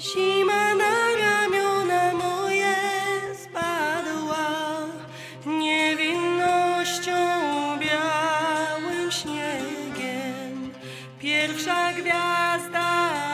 Zima na ramiona moje spadła niewinnością białym śniegiem. Pierwsza gwiazda